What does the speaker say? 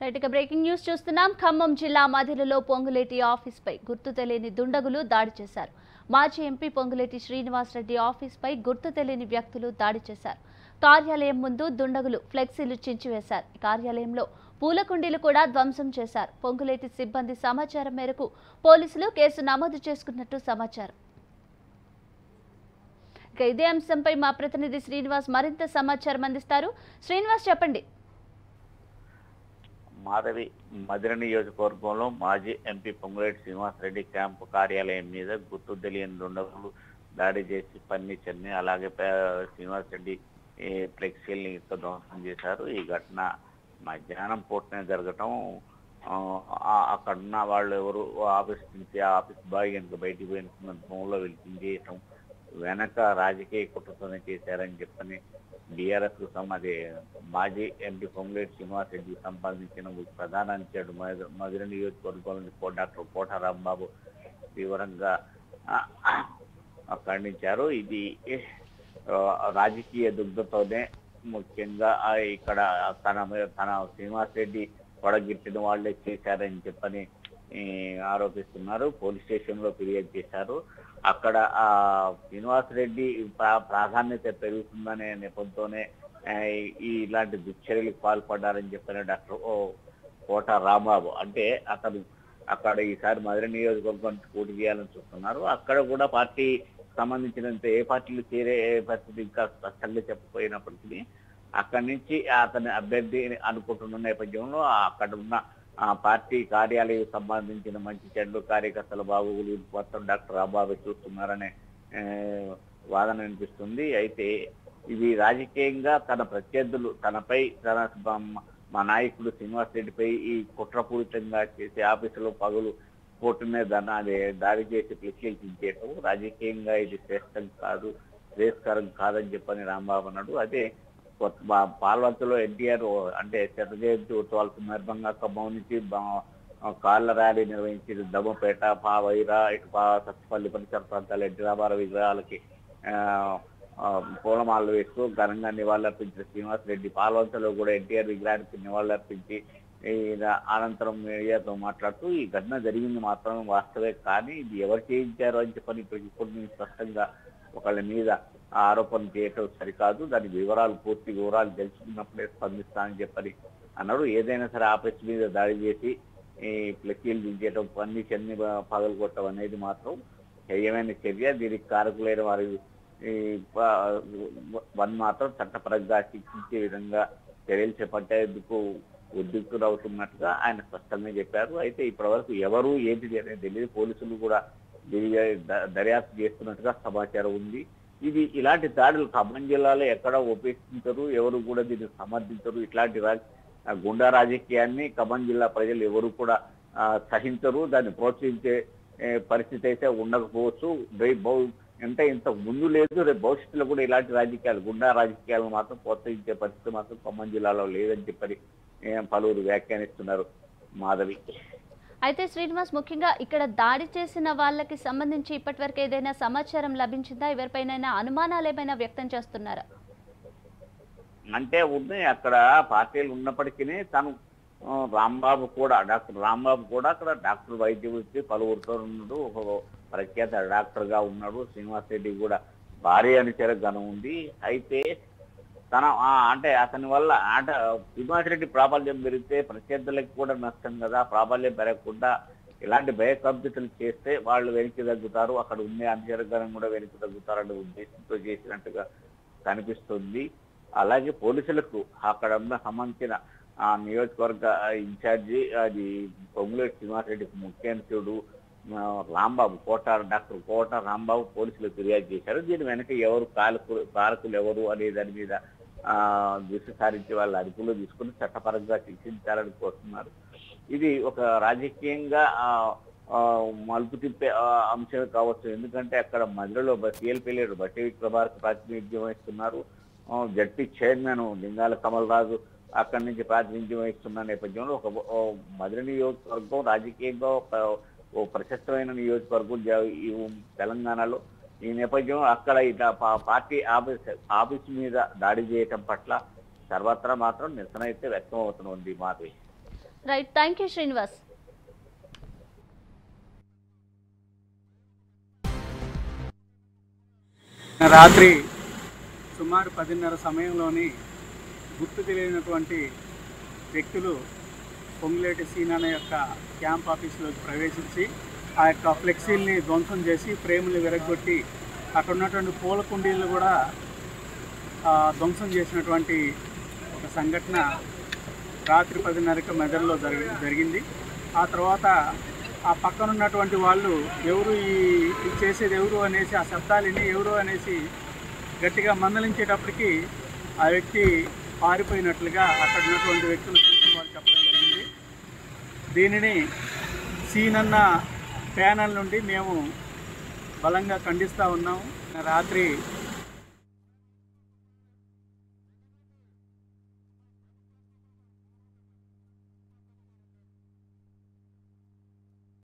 Right ఇక breaking news చూస్తున్నాం. ఖమ్మం జిల్లా మధిరలో పొంగులేటి ఆఫీస్పై గుర్తు తెలియని దుండగులు దాడి చేశారు. మాజీ ఎంపీ పొంగులేటి శ్రీనివాసరెడ్డి ఆఫీస్పై గుర్తు తెలియని వ్యక్తులు దాడి చేశారు. కార్యాలయం ముందు దుండగులు ఫ్లెక్సీలు చించివేశారు. కార్యాలయంలో పూల కుండీలు కూడా ధ్వంసం చేశారు. పొంగులేటి సిబ్బంది సమాచారం మేరకు పోలీసులు కేసు నమోదు చేసుకున్నట్టు సమాచారం. ఇక ఇదే అంశంపై మా ప్రతినిధి శ్రీనివాస్ మరింత సమాచారం అందిస్తారు. శ్రీనివాస్ చెప్పండి. మాధవి మధుర నియోజకవర్గంలో మాజీ ఎంపీ పొంగులేటి శ్రీనివాసరెడ్డి క్యాంపు కార్యాలయం మీద గుర్తు తెలియని దుండగులు దాడి చేసి ఫర్నిచర్ని అలాగే శ్రీనివాసరెడ్డి ఈ ఫ్లెక్సీల్ని ధ్వంసం చేశారు. ఈ ఘటన మధ్యాహ్నం పూటనే జరగటం అక్కడున్న వాళ్ళు ఎవరు ఆఫీస్ నుంచి ఆఫీస్ బాయ్ కనుక బయటికి పోయిన సందర్భంలో వీళ్ళు చేయటం వెనక రాజకీయ కుట్రతోనే చేశారని చెప్పని బీఆర్ఎస్కు అది మాజీ ఎంపీ పొంగులేటి శ్రీనివాస్ రెడ్డికి సంపాదించిన ప్రధాన అంశాడు మధుర నియోజకవర్గం కో- డాక్టర్ కోట రాంబాబు తీవ్రంగా ఖండించారు. ఇది రాజకీయ దుగ్ధతోనే ముఖ్యంగా ఇక్కడ తన తన శ్రీనివాస్ రెడ్డి పొడగిట్టిన వాళ్ళే చేశారని చెప్పని ఆరోపిస్తున్నారు. పోలీస్ స్టేషన్లో ఫిర్యాదు చేశారు. అక్కడ ఆ శ్రీనివాస్ రెడ్డి ప్రా- ప్రాధాన్యత పెరుగుతుందనే నెపంతోనే ఈ ఇలాంటి దుశ్చర్యలకు పాల్పడ్డారని చెప్పిన డాక్టర్ ఓ కోట రాంబాబు. అంటే అతను అక్కడ ఈసారి మధుర నియోజకవర్గం పోటీ చేయాలని చూస్తున్నారు. అక్కడ కూడా పార్టీ సంబంధించినంత ఏ పార్టీలు చేరే పరిస్థితి ఇంకా స్పష్టంగా చెప్పకపోయినప్పటికీ అక్కడి నుంచి అతని అభ్యర్థి అనుకుంటున్న నేపథ్యంలో అక్కడ ఉన్న ఆ పార్టీ కార్యాలయం సంబంధించిన మంచి చెడ్లు కార్యకర్తల బాగోగులు మొత్తం డాక్టర్ రాంబాబు చూస్తున్నారనే వాదన వినిపిస్తుంది. అయితే ఇది రాజకీయంగా తన ప్రత్యర్థులు తనపై తన మా- నాయకుడు శ్రీనివాస్ రెడ్డిపై ఈ కుట్రపూరితంగా చేసి ఆఫీసులో పగులు కోర్టు మీద దాడి చేసి ఫ్లెక్సీలు రాజకీయంగా ఇది శ్రేష్టం కాదు శ్రేయస్కరం కాదని చెప్పని రాంబాబు అన్నాడు. అదే కొత్త ఎన్టీఆర్ అంటే శత జయంతి ఉత్సవాల సందర్భంగా ఖమ్మం నుంచి కార్ల ర్యాలీ నిర్వహించి దమ్మపేట పావైరా ఇటు పా సత్తుపల్లి పరిసర ప్రాంతాల ఎన్టీ రామారావు విగ్రహాలకి పూలమాలలు వేస్తూ ఘనంగా నివాళులర్పించిన శ్రీనివాస్ రెడ్డి పాల్వంతలో కూడా ఎన్టీఆర్ విగ్రహానికి నివాళులర్పించి అనంతరం మీడియాతో మాట్లాడుతూ ఈ ఘటన జరిగింది మాత్రం వాస్తవే కానీ ఇది ఎవరు చేయించారు అని చెప్పని ఇప్పటికి ఇప్పుడు స్పష్టంగా ఒకళ్ళ మీద ఆరోపణ చేయటం సరికాదు. దాని వివరాలు పూర్తి వివరాలు తెలుసుకున్నప్పుడే స్పందిస్తానని చెప్పని అన్నాడు ఏదైనా సరే ఆఫీస్ మీద దాడి చేసి ఈ ఫ్లెక్సీలు దించేయటం పన్ని చెన్ని పగలు కొట్టడం అనేది మాత్రం హేయమైన చర్య. దీనికి కారకులైన వారి ఈ వన్ మాత్రం చట్టపరంగా శిక్షించే విధంగా చర్యలు చేపట్టేందుకు ఉద్యుక్తులవుతున్నట్టుగా ఆయన స్పష్టంగా చెప్పారు. అయితే ఇప్పటివరకు ఎవరు ఏంటిది అనేది తెలియదు. పోలీసులు కూడా దర్యాప్తు చేస్తున్నట్టుగా సమాచారం ఉంది. ఇది ఇలాంటి దాడులు ఖమ్మం జిల్లాలో ఎక్కడ ఉపేక్షించరు ఎవరు కూడా దీన్ని సమర్థించరు. ఇట్లాంటి రా- గుండా రాజకీయాన్ని ఖమ్మం జిల్లా ప్రజలు ఎవరు కూడా సహించరు. దాన్ని ప్రోత్సహించే పరిస్థితి అయితే ఉండకపోవచ్చు. రేపు అంటే ఇంత ముందు లేదు రేపు భవిష్యత్తులో కూడా ఇలాంటి రాజకీయాలు గుండా రాజకీయాలను మాత్రం ప్రోత్సహించే పరిస్థితి మాత్రం ఖమ్మం జిల్లాలో లేదని చెప్పని పలువురు వ్యాఖ్యానిస్తున్నారు మాధవి. అయితే శ్రీనివాస్ ముఖ్యంగా ఇక్కడ దాడి చేసిన వాళ్ళకి సంబంధించి ఇప్పటివరకు ఏదైనా సమాచారం లభించిందా? ఎవరిపైన అనుమానాలు ఏమైనా వ్యక్తం చేస్తున్నారా? అంటే ఉన్నాయి అక్కడ పార్టీలు ఉన్నప్పటికీ తను రాంబాబు కూడా డాక్టర్ రాంబాబు కూడా అక్కడ డాక్టర్ వైద్య వృత్తి పలువురితో ఉన్నాడు. ఒక ప్రఖ్యాత డాక్టర్గా ఉన్నాడు. శ్రీనివాస్ రెడ్డి కూడా భారీ అనుచర గణం ఉంది. అయితే తన ఆ, అంటే అతని వల్ల అంటే శ్రీనివాస్ రెడ్డి ప్రాబల్యం పెరిగితే ప్రత్యర్థులకు కూడా నష్టం కదా ప్రాబల్యం పెరగకుండా ఇలాంటి భయకంపితులు చేస్తే వాళ్ళు వెనక్కి తగ్గుతారు అక్కడ ఉండే అంతర్గతం కూడా వెనక్కి తగ్గుతారనే ఉద్దేశంతో చేసినట్టుగా కనిపిస్తుంది. అలాగే పోలీసులకు అక్కడ ఉన్న సంబంధించిన ఆ నియోజకవర్గ ఇన్ఛార్జి అది పొంగులేటి శ్రీనివాసరెడ్డికి ముఖ్యాంశుడు ఆ, రాంబాబు కోట డాక్టర్ కోట రాంబాబు పోలీసులకు ఫిర్యాదు చేశారు. దీని వెనక ఎవరు కారకులు కారకులు ఎవరు అనే దాని మీద ఆ దృష్టి సారించి వాళ్ళ అదుపులో తీసుకుని చట్టపరంగా శిక్షించాలని కోరుతున్నారు. ఇది ఒక రాజకీయంగా ఆ, మలుపు తిప్పే ఆ, అంశమే కావచ్చు. ఎందుకంటే అక్కడ మధ్యలో సిఎల్పి లీడర్ బట్టి విక్రమార్క ప్రాతినిధ్యం వహిస్తున్నారు. జడ్పీ చైర్మన్ లింగాల కమల్ రాజు అక్కడి నుంచి ప్రాతినిధ్యం వహిస్తున్న నేపథ్యంలో ఒక మధుర నియోజకవర్గం రాజకీయంగా ఒక ఓ ప్రశస్తమైన నియోజకవర్గం ఈ తెలంగాణలో ఈ నేపథ్యం అక్కడ పార్టీ ఆఫీస్ ఆఫీస్ మీద దాడి చేయటం పట్ల సర్వత్రా మాత్రం నిరసన అయితే వ్యక్తం అవుతుంది Madhavi right thank you Srinivas రాత్రి సుమారు పదిన్నర సమయంలోని గుర్తు తెలియనటువంటి వ్యక్తులు పొంగులేటి సీనాల యొక్క క్యాంప్ ఆఫీసులోకి ప్రవేశించి ఆ యొక్క ఫ్లెక్సీల్ని ధ్వంసం చేసి ఫ్రేములు విరగొట్టి అక్కడ ఉన్నటువంటి పూల కుండీలు కూడా ధ్వంసం చేసినటువంటి ఒక సంఘటన రాత్రి పదిన్నరకు మెదడులో జరిగి జరిగింది. ఆ తర్వాత ఆ పక్కన ఉన్నటువంటి వాళ్ళు ఎవరు ఈ ఇది చేసేది ఎవరు అనేసి ఆ శబ్దాలని ఎవరు అనేసి గట్టిగా మందలించేటప్పటికి ఆ వ్యక్తి పారిపోయినట్లుగా అక్కడ ఉన్నటువంటి వ్యక్తులు చూసి వాళ్ళు చెప్పడం జరిగింది. దీనిని సీనన్న ప్యానల్ నుండి మేము బలంగా ఖండిస్తూ ఉన్నాము రాత్రి